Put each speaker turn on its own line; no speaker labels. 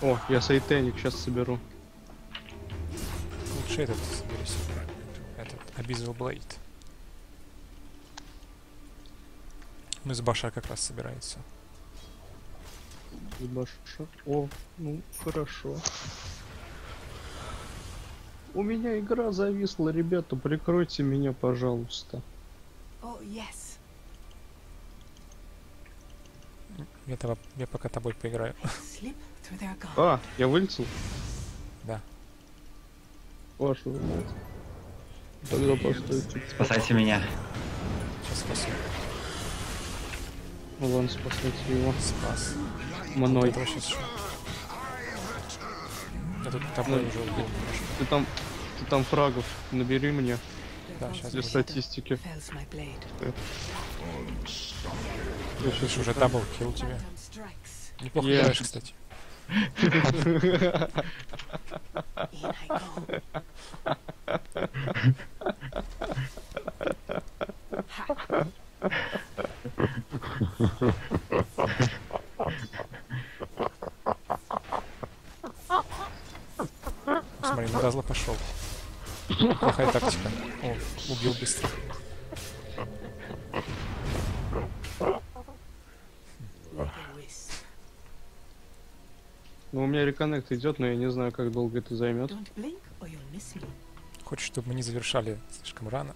О, я сайтеник сейчас соберу.
Лучше этот собери. Этот Abyssal Blade. Мы с баша как раз собирается.
Баша. О, ну, хорошо. У меня игра зависла, ребята, прикройте меня, пожалуйста.
Oh, yes.
Я, того, я пока тобой поиграю.
А, я вылетел?
Да.
Вашу мать. Тогда.
Спасайте меня.
Сейчас спасу.
Ну ладно, спасайте его.
Спас.
Мной.
Сейчас Я тут тобой
Ну,
уже убил.
Ты там, ты там фрагов набери мне
Да, сейчас.
для статистики.
Слушай, уже double kill тебе. Неплохо
Я-
играешь, кстати. Смотри, на Дазла пошел. Плохая тактика. О, убил быстро.
Ну, у меня реконнект идет, но я не знаю, как долго это займет.
Хочешь, чтобы мы не завершали слишком рано?